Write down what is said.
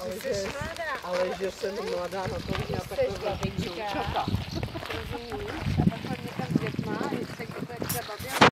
Ale že, ale že jsem mladá na to, já takhle